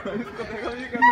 이거 내가 얘기하는